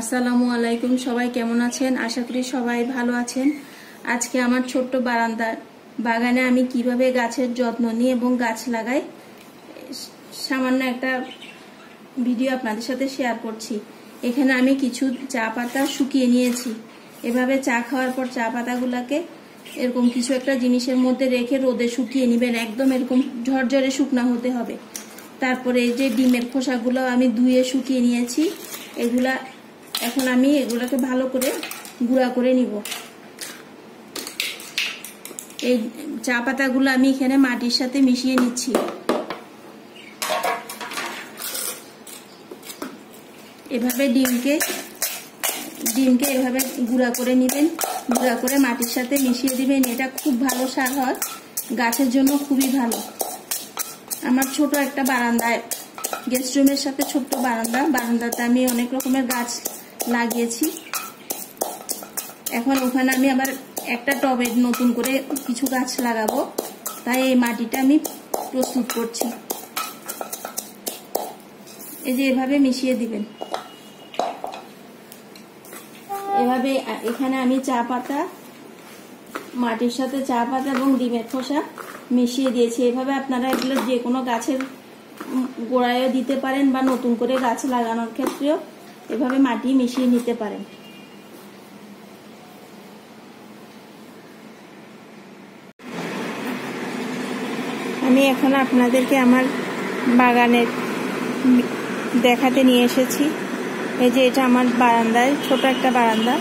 আসসালামু আলাইকুম। সবাই কেমন আছেন? আশা করি সবাই ভালো আছেন। আজকে আমার ছোট্ট বারান্দার বাগানে আমি কীভাবে গাছের যত্ন নিই এবং গাছ লাগাই, সামান্য একটা ভিডিও আপনাদের সাথে শেয়ার করছি। এখানে আমি কিছু চা পাতা শুকিয়ে নিয়েছি। এভাবে চা খাওয়ার পর চা পাতাগুলোকে এরকম কিছু একটা জিনিসের মধ্যে রেখে রোদে শুকিয়ে নেবেন। একদম এরকম ঝরঝরে শুকনা হতে হবে। তারপরে এই যে ডিমের খোসাগুলো আমি ধুয়ে শুকিয়ে নিয়েছি, এগুলা এখন আমি এগুলোকে ভালো করে গুঁড়া করে নিব। এই চা পাতাগুলো আমি এখানে মাটির সাথে মিশিয়ে নিচ্ছি। এভাবে ডিমকে ডিমকে এভাবে গুঁড়া করে নেবেন, গুঁড়া করে মাটির সাথে মিশিয়ে দিবেন। এটা খুব ভালো সার হয়, গাছের জন্য খুবই ভালো। আমার ছোট একটা বারান্দায় গেস্ট রুমের সাথে ছোট্ট বারান্দা। বারান্দাতে আমি অনেক রকমের গাছ লাগিয়েছি। এখন ওখানে আমি আবার একটা টবে নতুন করে কিছু গাছ লাগাবো। তাই এই মাটিটা আমি প্রস্তুত করছি। এই যে এভাবে মিশিয়ে দিবেন। এভাবে এখানে আমি চা পাতা, মাটির সাথে চা পাতা এবং ডিমের খোসা মিশিয়ে দিয়েছি। এভাবে আপনারা এগুলো যে কোনো গাছের গোড়ায়ও দিতে পারেন বা নতুন করে গাছ লাগানোর ক্ষেত্রেও এভাবে মাটি মিশিয়ে নিতে পারেন। আমি এখন আপনাদেরকে আমার বাগানের দেখাতে নিয়ে এসেছি। এই যে এটা আমার বারান্দায়, ছোট একটা বারান্দা।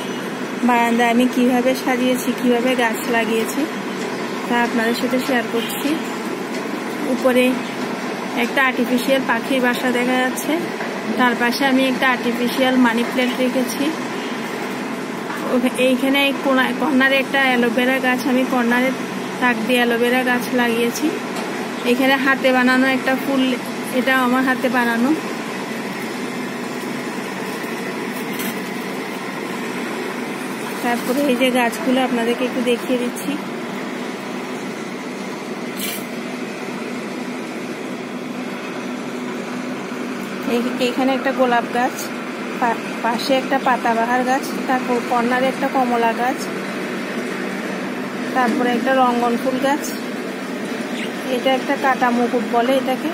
বারান্দায় আমি কীভাবে সাজিয়েছি, কীভাবে গাছ লাগিয়েছি। তা আপনাদের সাথে শেয়ার করছি। উপরে একটা আর্টিফিশিয়াল পাখির বাসা দেখা যাচ্ছে। তার পাশে আমি একটা আর্টিফিশিয়াল মানি প্ল্যান্ট রেখেছি। এইখানে কর্নারে একটা অ্যালোভেরা গাছ, আমি কর্নারে তাক দিয়ে অ্যালোভেরা গাছ লাগিয়েছি। এখানে হাতে বানানো একটা ফুল, এটা আমার হাতে বানানো। তারপরে এই যে গাছগুলো আপনাদেরকে একটু দেখিয়ে দিচ্ছি। এখানে একটা গোলাপ গাছ পাশে একটা পাতাবাহার গাছ, তারপর কর্নারে একটা কমলা গাছ, তারপরে একটা রঙ্গন ফুল গাছ। এটা একটা কাটা মুকুট বলে এটাকে।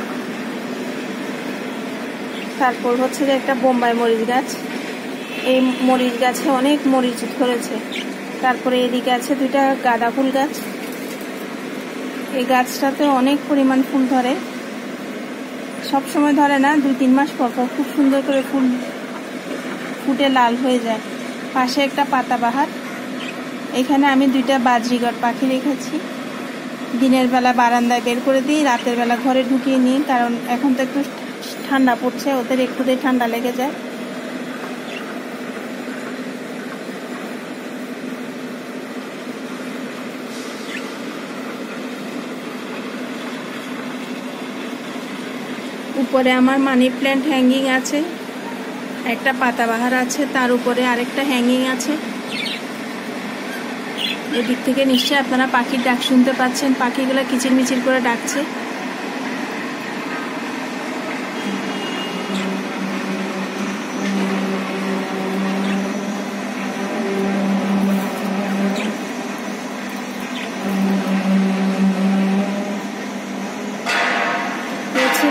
তারপর হচ্ছে যে একটা বোম্বাই মরিচ গাছ। এই মরিচ গাছে অনেক মরিচ ধরেছে। তারপরে এদিকে আছে দুইটা গাঁদা ফুল গাছ। এই গাছটাতে অনেক পরিমাণ ফুল ধরে। সব সময় ধরে না দুই তিন মাস পর পর খুব সুন্দর করে ফুল ফুটে লাল হয়ে যায়। পাশে একটা পাতাবাহার। এখানে আমি দুইটা বাজরিগড় পাখি রেখেছি। দিনের বেলা বারান্দায় বের করে দিই, রাতের বেলা ঘরে ঢুকিয়ে নিই, কারণ এখন তো একটু ঠান্ডা পড়ছে, ওদের একটুতেই ঠান্ডা লেগে যায়। উপরে আমার মানি প্ল্যান্ট হ্যাঙ্গিং আছে। একটা পাতাবাহার আছে, তার উপরে আরেকটা হ্যাঙ্গিং আছে। এদিক থেকে নিশ্চয়ই আপনারা পাখির ডাক শুনতে পাচ্ছেন। পাখিগুলো কিচিরমিচির করে ডাকছে।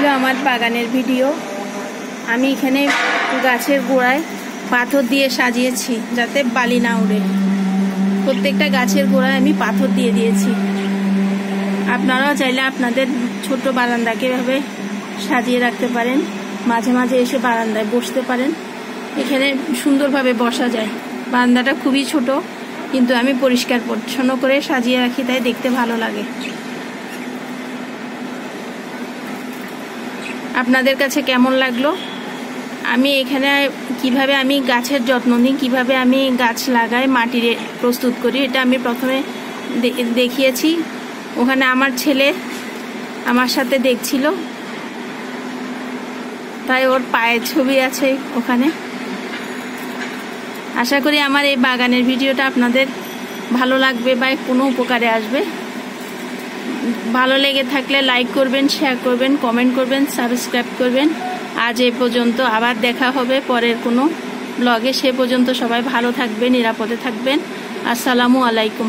ছিল আমার বাগানের ভিডিও। আমি এখানে গাছের গোড়ায় পাথর দিয়ে সাজিয়েছি যাতে বালি না উড়ে। প্রত্যেকটা গাছের গোড়ায় আমি পাথর দিয়ে দিয়েছি। আপনারাও চাইলে আপনাদের ছোট বারান্দাকে এভাবে সাজিয়ে রাখতে পারেন। মাঝে মাঝে এসে বারান্দায় বসতে পারেন। এখানে সুন্দরভাবে বসা যায়। বারান্দাটা খুবই ছোট, কিন্তু আমি পরিষ্কার পরিচ্ছন্ন করে সাজিয়ে রাখি, তাই দেখতে ভালো লাগে। আপনাদের কাছে কেমন লাগল? আমি এখানে কীভাবে আমি গাছের যত্ন নিই, কীভাবে আমি গাছ লাগাই মাটি প্রস্তুত করি, এটা আমি প্রথমে দেখিয়েছি। ওখানে আমার ছেলে আমার সাথে দেখছিল। তাই ওর পায়ের ছবি আছে ওখানে। আশা করি আমার এই বাগানের ভিডিওটা আপনাদের ভালো লাগবে বা কোনো উপকারে আসবে। ভালো লেগে থাকলে লাইক করবেন শেয়ার করবেন কমেন্ট করবেন সাবস্ক্রাইব করবেন। আজ এ পর্যন্ত আবার দেখা হবে পরের কোনো ব্লগে সে পর্যন্ত সবাই ভালো থাকবেন, নিরাপদে থাকবেন। আসসালামু আলাইকুম।